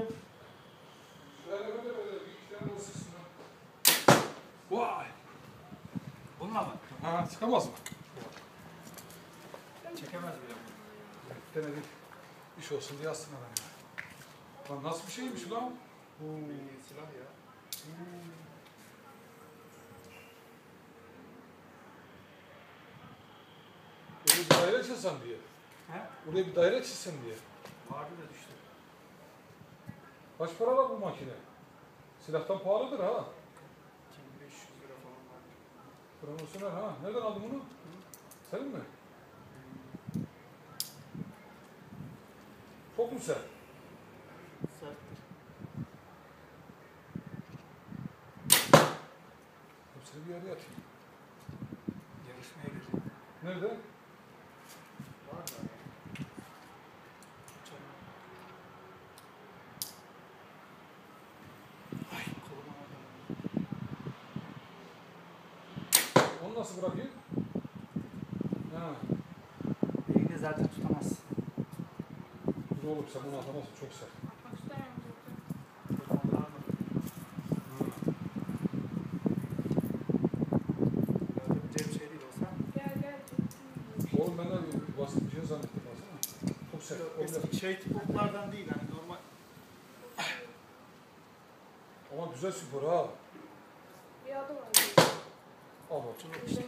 mi? Vay! Bununla mı? Ha, çıkamaz mı? Çekemez bile bunu. Denedik. İş olsun diye aslında ben. Lan nasıl bir şeymiş lan? Hmm. Silah ya. Hmm. Buraya bir daire çizsem diye. He? Buraya bir daire çizsem diye. Vardı da düştü. Kaç para var bu makine? Silahtan pahalıdır ha. 2500 lira falan var. Profesyonel ha. Nereden aldın bunu? Senin mi? Çok mu sert? Serttir. Hepsini bir araya atayım. Yarışmaya girecek. Nerede? Var da ya. Canım. Ay koluma aldım. Onu nasıl bırakayım? Ha. Elinde zaten tutamazsın. Dur oğlum sen bunu atamazsın çok sert. Telefonlar mı? Öldüreceğim şey. Oğlum ben de basit bir şey zannettim baksana. Çok sert. Eski şey tip oklardan değil hani normal. Ama güzel spor ha. Bir adım var. 哦就是